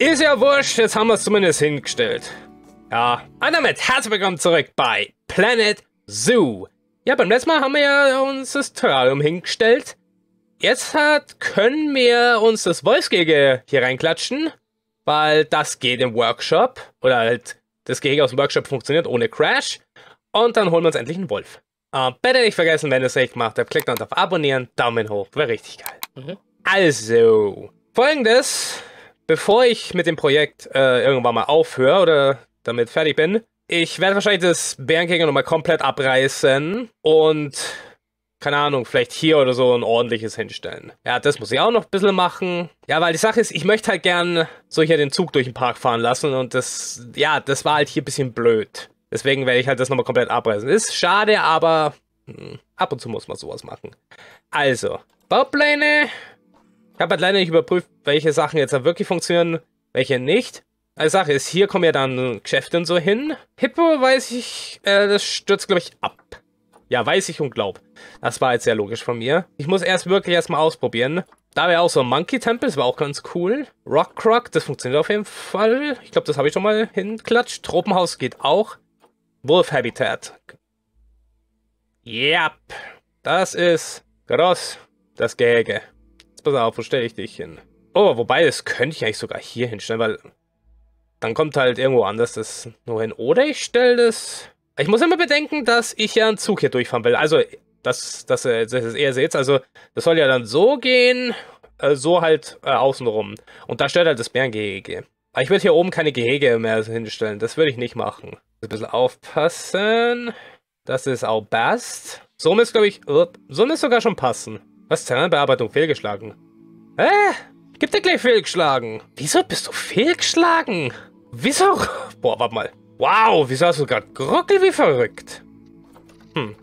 Ist ja wurscht, jetzt haben wir es zumindest hingestellt. Ja, und damit herzlich willkommen zurück bei Planet Zoo. Ja, beim letzten Mal haben wir ja uns das Terrarium hingestellt. Jetzt hat, können wir uns das Wolfsgehege hier reinklatschen, weil das geht im Workshop. Oder halt, das Gehege aus dem Workshop funktioniert ohne Crash. Und dann holen wir uns endlich einen Wolf. Uh, bitte nicht vergessen, wenn ihr es echt gemacht habt, klickt dann auf Abonnieren, Daumen hoch, wäre richtig geil. Mhm. Also, folgendes, bevor ich mit dem Projekt äh, irgendwann mal aufhöre oder damit fertig bin, ich werde wahrscheinlich das Bärenkänger nochmal komplett abreißen und, keine Ahnung, vielleicht hier oder so ein ordentliches hinstellen. Ja, das muss ich auch noch ein bisschen machen. Ja, weil die Sache ist, ich möchte halt gern so hier den Zug durch den Park fahren lassen und das, ja, das war halt hier ein bisschen blöd. Deswegen werde ich halt das nochmal komplett abreißen. Ist schade, aber hm, ab und zu muss man sowas machen. Also, Baupläne. Ich habe halt leider nicht überprüft, welche Sachen jetzt wirklich funktionieren, welche nicht. Als Sache ist, hier kommen ja dann Geschäfte und so hin. Hippo weiß ich, äh, das stürzt, glaube ich, ab. Ja, weiß ich und glaub. Das war jetzt sehr logisch von mir. Ich muss erst wirklich erstmal ausprobieren. Da wäre auch so ein Monkey Temple, das war auch ganz cool. Rock Croc, das funktioniert auf jeden Fall. Ich glaube, das habe ich schon mal hinklatscht. Tropenhaus geht auch. Wolf Habitat. Yep. Das ist groß. Das Gehege. Jetzt pass auf, wo stelle ich dich hin? Oh, wobei, das könnte ich eigentlich sogar hier hinstellen, weil dann kommt halt irgendwo anders das nur hin. Oder ich stelle das... Ich muss immer bedenken, dass ich ja einen Zug hier durchfahren will. Also, das, das, das ist eher seht. Also, das soll ja dann so gehen, äh, so halt äh, außenrum. Und da stellt halt das Bärengehege. Aber ich würde hier oben keine Gehege mehr hinstellen. Das würde ich nicht machen. Ein bisschen aufpassen. Das ist auch Bast. So ist, glaube ich, so ist sogar schon passen. Was? Terrainbearbeitung fehlgeschlagen. Hä? Gibt dir gleich fehlgeschlagen. Wieso bist du fehlgeschlagen? Wieso? Boah, warte mal. Wow, wieso hast du gerade geruckelt wie verrückt? Hm.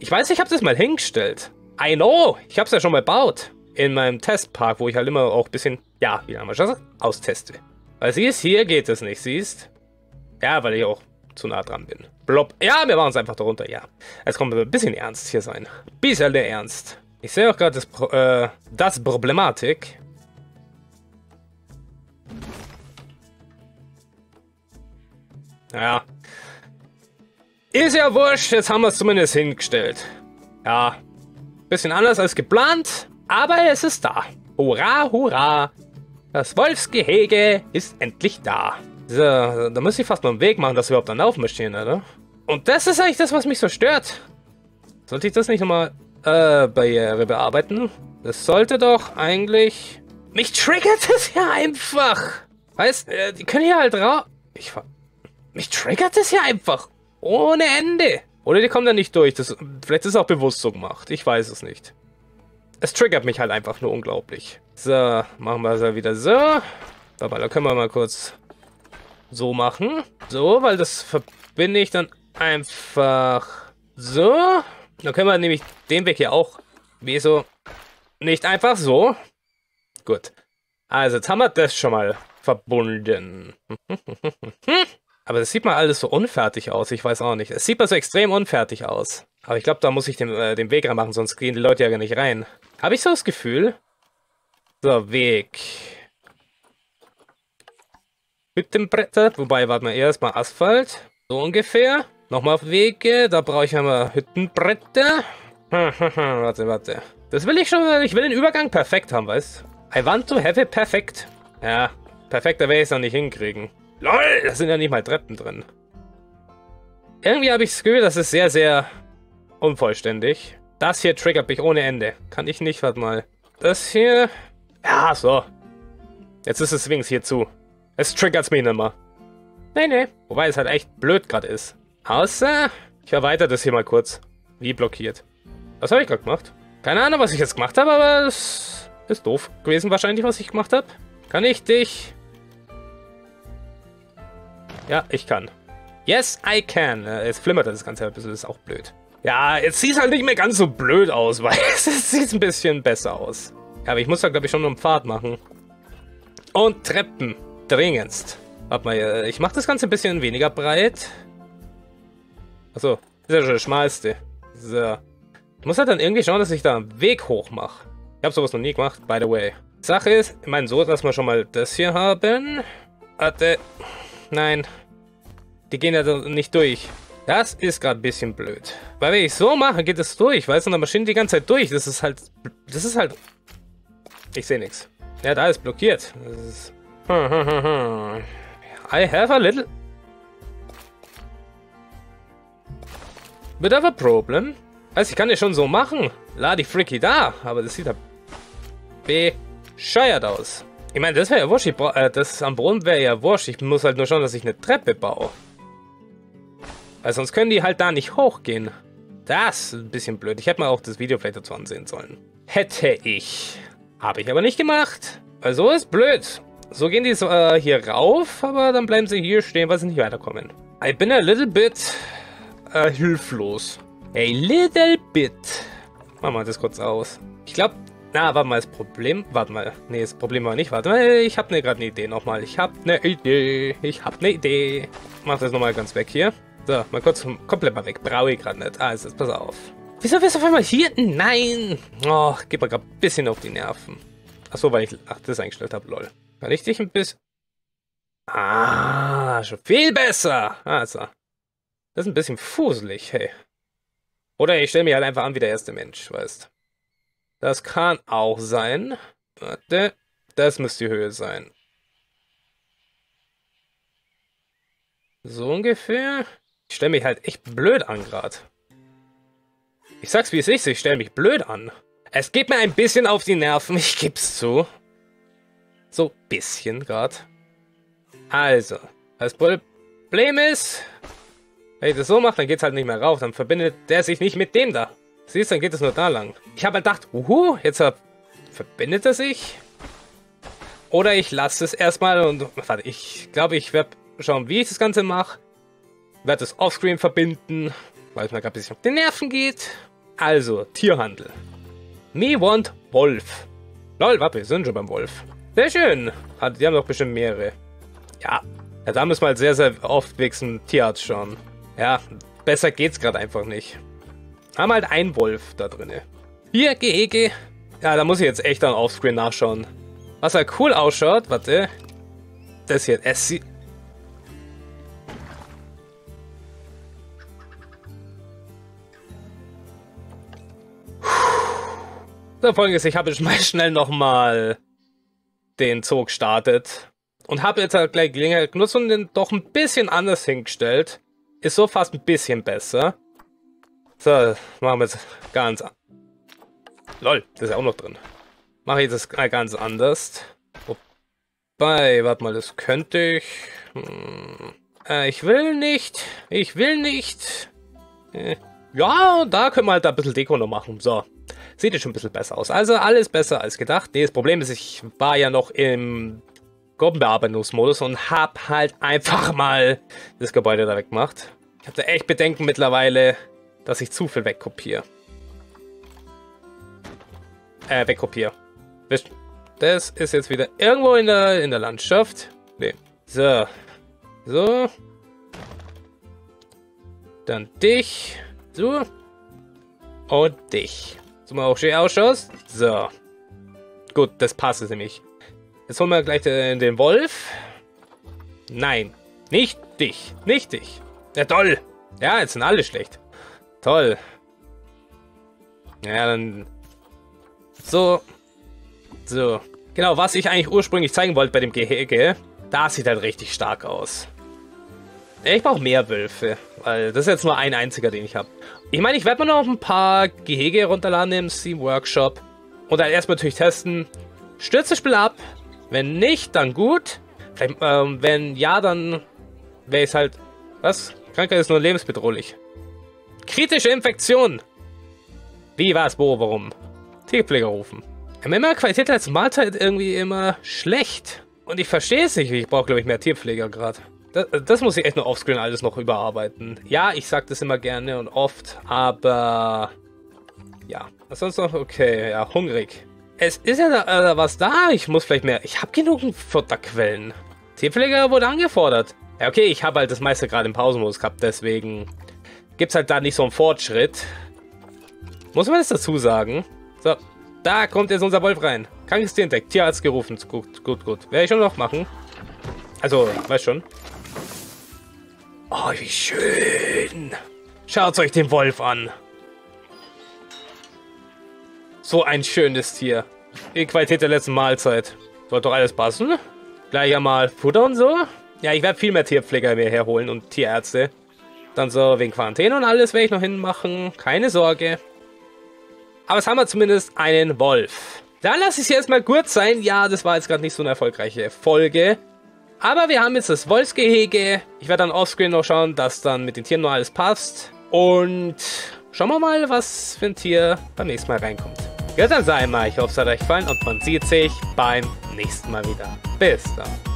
Ich weiß, ich habe das mal hingestellt. I know, ich habe es ja schon mal gebaut. In meinem Testpark, wo ich halt immer auch ein bisschen, ja, wie haben wir schon austeste. Weil siehst, hier geht es nicht, siehst? Ja, weil ich auch zu nah dran bin. Blob. Ja, wir waren uns einfach darunter, ja. Es kommt ein bisschen ernst hier sein. Bisschen der Ernst. Ich sehe auch gerade das, Pro äh, das Problematik. Ja. Ist ja wurscht, jetzt haben wir es zumindest hingestellt. Ja. Bisschen anders als geplant, aber es ist da. Hurra, hurra. Das Wolfsgehege ist endlich da. So, da muss ich fast mal einen Weg machen, dass wir überhaupt dann aufmarschieren, oder? Und das ist eigentlich das, was mich so stört. Sollte ich das nicht nochmal äh, Barriere bearbeiten? Das sollte doch eigentlich... Mich triggert es ja einfach. Weißt, äh, die können hier halt raus... Ich ver... Mich triggert es ja einfach. Ohne Ende. Oder die kommen da nicht durch. Das, vielleicht ist es auch bewusst so gemacht. Ich weiß es nicht. Es triggert mich halt einfach nur unglaublich. So, machen wir es ja wieder so. Aber da können wir mal kurz so machen. So, weil das verbinde ich dann einfach so. Dann können wir nämlich den Weg hier auch. Wieso nicht einfach so? Gut. Also, jetzt haben wir das schon mal verbunden. Aber das sieht mal alles so unfertig aus. Ich weiß auch nicht. Es sieht mal so extrem unfertig aus. Aber ich glaube, da muss ich den, äh, den Weg reinmachen, sonst gehen die Leute ja gar nicht rein. Habe ich so das Gefühl? So, Weg. Mit dem Bretter. Wobei, warte mal, erstmal Asphalt. So ungefähr. Nochmal auf Wege. Da brauche ich einmal Hüttenbretter. warte, warte. Das will ich schon. Ich will den Übergang perfekt haben, weißt I want to have it perfekt. Ja, perfekter werde ich es noch nicht hinkriegen. LOL, da sind ja nicht mal Treppen drin. Irgendwie habe ich das Gefühl, das ist sehr, sehr unvollständig. Das hier triggert mich ohne Ende. Kann ich nicht, warte mal. Das hier... Ja, so. Jetzt ist es wenigstens hier zu. Es triggert mich nicht mehr. Nee, nee. Wobei es halt echt blöd gerade ist. Außer, ich erweitere das hier mal kurz. Wie blockiert. Was habe ich gerade gemacht? Keine Ahnung, was ich jetzt gemacht habe, aber es ist doof gewesen wahrscheinlich, was ich gemacht habe. Kann ich dich ja, ich kann. Yes, I can. Äh, es flimmert das Ganze ein bisschen, das ist auch blöd. Ja, jetzt sieht es halt nicht mehr ganz so blöd aus, weil es sieht ein bisschen besser aus. Ja, aber ich muss da, glaube ich, schon einen Pfad machen. Und Treppen. Dringendst. Warte mal, äh, ich mache das Ganze ein bisschen weniger breit. Achso, ist ja schon der schmalste. So. Ich muss halt dann irgendwie schauen, dass ich da einen Weg hoch mache. Ich habe sowas noch nie gemacht, by the way. Sache ist, ich meine, so, dass wir schon mal das hier haben. Warte. Nein. Die gehen ja nicht durch. Das ist gerade ein bisschen blöd. Weil wenn ich so mache, geht es durch. Weißt du, eine Maschine die ganze Zeit durch. Das ist halt... Das ist halt... Ich sehe nichts. Ja, da ist blockiert. Das ist... I have a little... Bit of a problem. Also ich kann ja schon so machen. La die Freaky da. Aber das sieht ja bescheuert aus. Ich meine, das wäre ja wurscht. Äh, das am Boden wäre ja wurscht. Ich muss halt nur schauen, dass ich eine Treppe baue. Weil sonst können die halt da nicht hochgehen. Das ist ein bisschen blöd. Ich hätte mal auch das Video vielleicht dazu ansehen sollen. Hätte ich. Habe ich aber nicht gemacht. Weil so ist blöd. So gehen die äh, hier rauf, aber dann bleiben sie hier stehen, weil sie nicht weiterkommen. Ich bin a little bit äh, hilflos. A little bit. Machen wir das kurz aus. Ich glaube, na, warte mal, das Problem. Warte mal. Nee, das Problem war nicht. Warte mal, ich habe ne, gerade eine Idee nochmal. Ich habe eine Idee. Ich habe eine Idee. Mach das nochmal ganz weg hier. So, mal kurz komplett mal weg. Brauche ich gerade nicht. Also, pass auf. Wieso bist du auf einmal hier? Nein. Oh, gib mir gerade ein bisschen auf die Nerven. Achso, weil ich ach, das eingestellt habe, lol. Kann ich dich ein bisschen... Ah, schon viel besser. Also. Das ist ein bisschen fuselig, hey. Oder ich stelle mich halt einfach an wie der erste Mensch, weißt. Das kann auch sein. Warte. Das müsste die Höhe sein. So ungefähr. Ich stelle mich halt echt blöd an gerade. Ich sag's wie es ist, ich stelle mich blöd an. Es geht mir ein bisschen auf die Nerven, ich geb's zu. So bisschen gerade. Also, das Problem ist, wenn ich das so mache, dann geht's halt nicht mehr rauf. Dann verbindet der sich nicht mit dem da. Siehst, dann geht es nur da lang. Ich habe halt gedacht, uhu, jetzt verbindet er sich. Oder ich lasse es erstmal und warte, ich glaube, ich werde schauen, wie ich das Ganze mache. Werde es offscreen verbinden, weil es mir gerade ein bisschen auf die Nerven geht. Also, Tierhandel. Me want Wolf. Lol, warte, wir sind schon beim Wolf. Sehr schön. Die haben doch bestimmt mehrere. Ja. Ja, da müssen wir halt sehr, sehr oft wegen Tierarzt schauen. Ja, besser geht's gerade einfach nicht. Haben halt einen Wolf da drin. Hier, Gehege. Ja, da muss ich jetzt echt dann offscreen nachschauen. Was halt cool ausschaut, warte. Das hier, es sieht... So, folgendes, ich habe jetzt mal schnell nochmal den Zug gestartet. Und habe jetzt halt gleich Gelegenheit genutzt und den doch ein bisschen anders hingestellt. Ist so fast ein bisschen besser. So, machen wir jetzt ganz... Lol, das ist ja auch noch drin. Mache ich das ganz anders. Wobei, warte mal, das könnte ich... Hm, äh, ich will nicht. Ich will nicht. Äh, ja, da können wir halt ein bisschen Deko noch machen. So, sieht jetzt schon ein bisschen besser aus. Also alles besser als gedacht. Nee, das Problem ist, ich war ja noch im Gruppenbearbeitungsmodus und hab halt einfach mal das Gebäude da weggemacht. Ich habe da echt Bedenken mittlerweile, dass ich zu viel wegkopiere. Äh, wegkopiere. Das ist jetzt wieder irgendwo in der, in der Landschaft. Nee. So. So. Dann dich. So. Und dich. So mal auch schön ausschaust. So. Gut, das passt nämlich. Jetzt holen wir gleich den, den Wolf. Nein. Nicht dich. Nicht dich. Ja, toll. Ja, jetzt sind alle schlecht. Toll. Ja, dann... So. So. Genau, was ich eigentlich ursprünglich zeigen wollte bei dem Gehege, das sieht halt richtig stark aus. Ich brauche mehr Wölfe, weil das ist jetzt nur ein einziger, den ich habe. Ich meine, ich werde mir noch ein paar Gehege runterladen im Steam Workshop und dann erstmal natürlich testen. Stürzt das Spiel ab? Wenn nicht, dann gut. Vielleicht, ähm, wenn ja, dann wäre es halt... Was? Krankheit ist nur lebensbedrohlich. Kritische Infektion. Wie, was, wo, warum? Tierpfleger rufen. Immer Qualität als Mahlzeit irgendwie immer schlecht. Und ich verstehe es nicht. Ich brauche, glaube ich, mehr Tierpfleger gerade. Das, das, muss ich echt nur offscreen alles noch überarbeiten. Ja, ich sage das immer gerne und oft, aber... Ja, was sonst noch? Okay, ja, hungrig. Es ist ja da, äh, was da. Ich muss vielleicht mehr... Ich habe genug Futterquellen. Tierpfleger wurde angefordert. Ja, okay, ich habe halt das meiste gerade im Pausenmodus gehabt, deswegen gibt es halt da nicht so einen Fortschritt. Muss man das dazu sagen? So, Da kommt jetzt unser Wolf rein. Krankes Tier entdeckt. Tierarzt gerufen. Gut, gut, gut. Werde ich schon noch machen. Also, weiß schon. Oh, wie schön. Schaut euch den Wolf an. So ein schönes Tier. Die Qualität der letzten Mahlzeit. Sollte doch alles passen. Gleich einmal Futter und so. Ja, ich werde viel mehr Tierpfleger mir herholen und Tierärzte. Dann so wegen Quarantäne und alles werde ich noch hinmachen. Keine Sorge. Aber es haben wir zumindest einen Wolf. Dann lasse ich es jetzt mal kurz sein. Ja, das war jetzt gerade nicht so eine erfolgreiche Folge. Aber wir haben jetzt das Wolfsgehege. Ich werde dann offscreen noch schauen, dass dann mit den Tieren noch alles passt. Und schauen wir mal, was für ein Tier beim nächsten Mal reinkommt. Ja, dann sei mal. Ich hoffe, es hat euch gefallen und man sieht sich beim nächsten Mal wieder. Bis dann.